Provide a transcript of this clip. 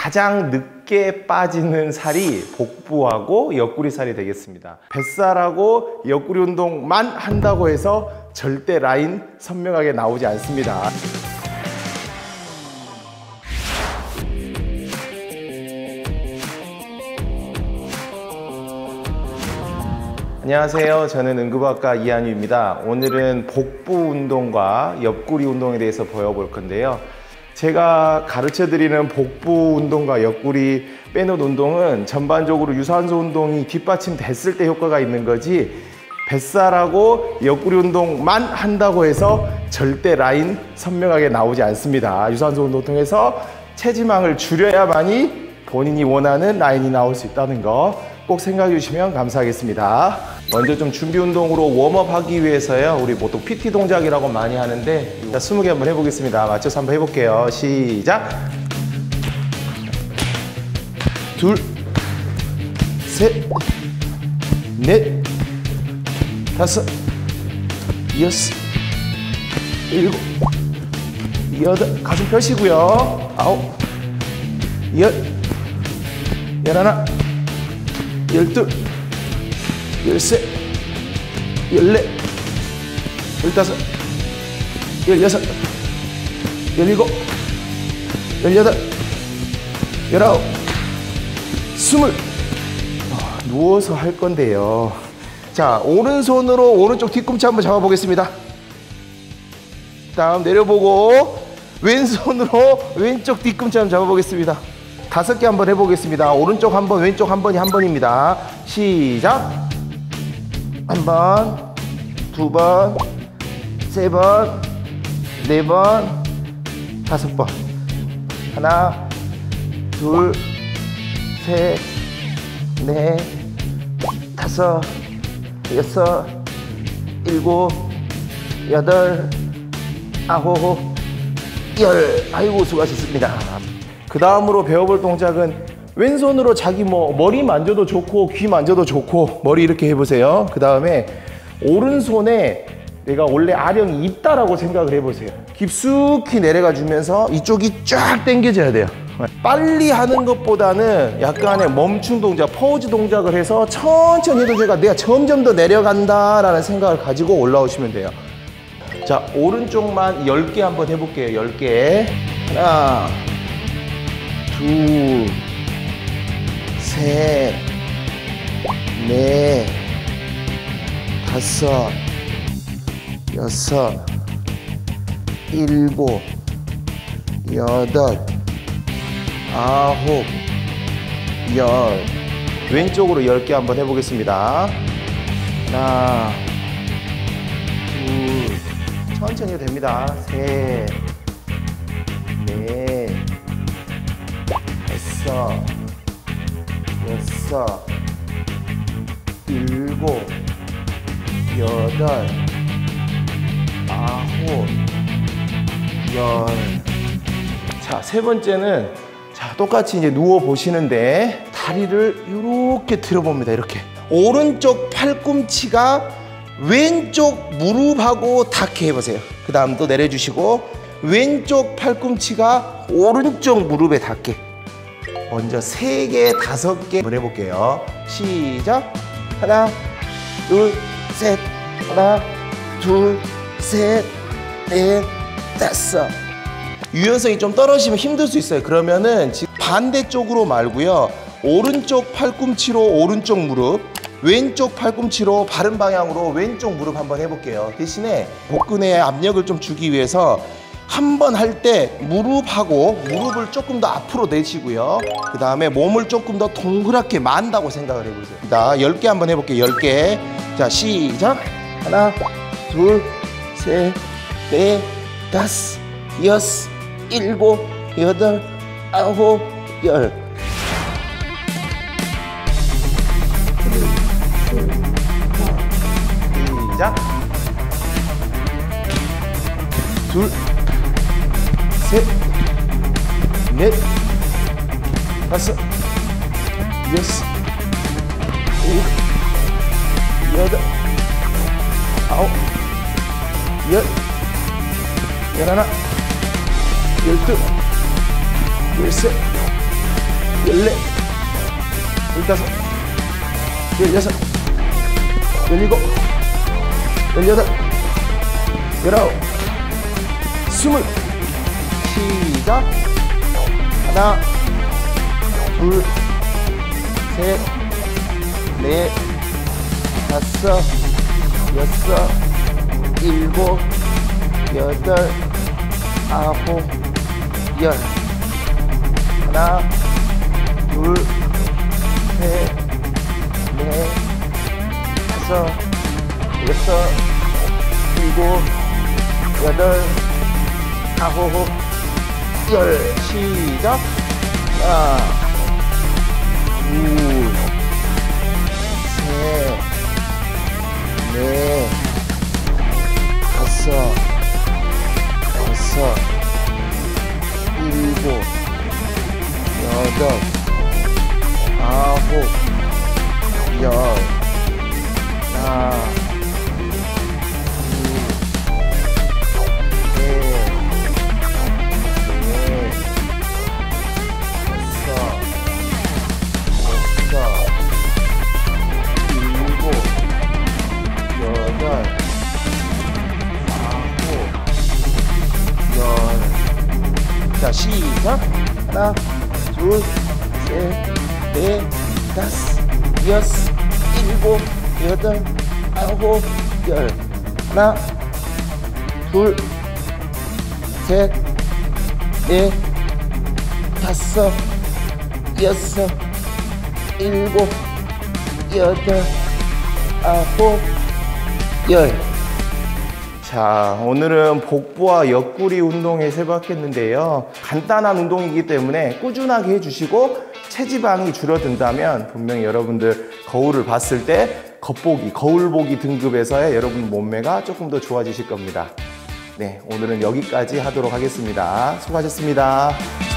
가장 늦게 빠지는 살이 복부하고 옆구리 살이 되겠습니다. 뱃살하고 옆구리 운동만 한다고 해서 절대 라인 선명하게 나오지 않습니다. 안녕하세요. 저는 응급학과 이한유입니다. 오늘은 복부 운동과 옆구리 운동에 대해서 보여볼 건데요. 제가 가르쳐 드리는 복부 운동과 옆구리 빼놓은 운동은 전반적으로 유산소 운동이 뒷받침 됐을 때 효과가 있는 거지 뱃살하고 옆구리 운동만 한다고 해서 절대 라인 선명하게 나오지 않습니다. 유산소 운동 통해서 체지방을 줄여야만이 본인이 원하는 라인이 나올 수 있다는 거 꼭 생각해 주시면 감사하겠습니다. 먼저 좀 준비 운동으로 웜업 하기 위해서요. 우리 보통 PT 동작이라고 많이 하는데 자, 20개 한번 해보겠습니다. 맞춰서 한번 해볼게요. 시작! 둘, 셋, 넷, 다섯, 여섯, 일곱, 여덟, 가슴 펴시고요. 아홉, 열, 열하나, 열둘, 열셋, 열넷, 열다섯, 열여섯, 열일곱, 열여덟, 열아홉, 스물. 어, 누워서 할 건데요. 자, 오른손으로 오른쪽 뒤꿈치 한번 잡아보겠습니다. 다음 내려보고 왼손으로 왼쪽 뒤꿈치 한번 잡아보겠습니다. 다섯 개 한번 해보겠습니다. 오른쪽 한 번, 왼쪽 한 번이 한 번입니다. 시작. 한 번, 두 번, 세 번, 네 번, 다섯 번. 하나, 둘, 셋, 넷, 다섯, 여섯, 일곱, 여덟, 아홉, 열. 아이고, 수고하셨습니다. 그 다음으로 배워볼 동작은 왼손으로 자기 뭐 머리 만져도 좋고 귀 만져도 좋고 머리 이렇게 해보세요. 그 다음에 오른손에 내가 원래 아령이 있다라고 생각을 해보세요. 깊숙이 내려가 주면서 이쪽이 쫙 당겨져야 돼요. 빨리 하는 것보다는 약간의 멈춤 동작, 포즈 동작을 해서 천천히 해도 제가 내가 점점 더 내려간다라는 생각을 가지고 올라오시면 돼요. 자, 오른쪽만 10개 한번 해볼게요. 10개. 하나, 둘, 셋, 넷, 다섯, 여섯, 일곱, 여덟, 아홉, 열. 왼쪽으로 열 개 한번 해보겠습니다. 하나, 둘, 천천히 해도 됩니다. 셋, 넷, 다섯, 여섯, 일곱, 여덟, 아홉, 열. 자, 세 번째는 자, 똑같이 이제 누워 보시는데 다리를 이렇게 들어봅니다. 이렇게. 오른쪽 팔꿈치가 왼쪽 무릎하고 닿게 해보세요. 그 다음 또 내려주시고 왼쪽 팔꿈치가 오른쪽 무릎에 닿게. 먼저 세 개, 다섯 개 한번 해볼게요. 시작. 하나, 둘, 셋. 하나, 둘, 셋, 넷, 다섯. 유연성이 좀 떨어지면 힘들 수 있어요. 그러면은 반대쪽으로 말고요. 오른쪽 팔꿈치로 오른쪽 무릎, 왼쪽 팔꿈치로 바른 방향으로 왼쪽 무릎 한번 해볼게요. 대신에 복근에 압력을 좀 주기 위해서 한 번 할 때 무릎하고 무릎을 조금 더 앞으로 내시고요. 그 다음에 몸을 조금 더 동그랗게 만다고 생각을 해보세요. 자, 10개 한번 해볼게요. 10개. 자, 시작. 하나, 둘, 셋, 넷, 다섯, 여섯, 일곱, 여덟, 아홉, 열. 시작. 둘, 다섯, 여섯, 일곱, 여덟, 아홉, 열, 열하나, 열둘, 열셋, 열네, 열다섯, 열여섯, 열일곱, 열여덟, 열아홉, 스물. 시작. 하나, 둘, 셋, 넷, 다섯, 여섯, 일곱, 여덟, 아홉, 열. 하나, 둘, 셋, 넷, 다섯, 여섯, 일곱, 여덟, 아홉, 열. 시작. 하나, 둘, 셋, 넷, 다섯, 여섯, 일곱, 여덟, 아홉, 열, 하나, 자, 시작. 하나, 둘, 셋, 넷, 다섯, 여섯, 일곱, 여덟, 아홉, 열. 하나, 둘, 셋, 넷, 다섯, 여섯, 일곱, 여덟, 아홉, 열. 자, 오늘은 복부와 옆구리 운동에 세박했는데요. 간단한 운동이기 때문에 꾸준하게 해주시고 체지방이 줄어든다면 분명히 여러분들 거울을 봤을 때 겉보기, 거울보기 등급에서의 여러분 몸매가 조금 더 좋아지실 겁니다. 네, 오늘은 여기까지 하도록 하겠습니다. 수고하셨습니다.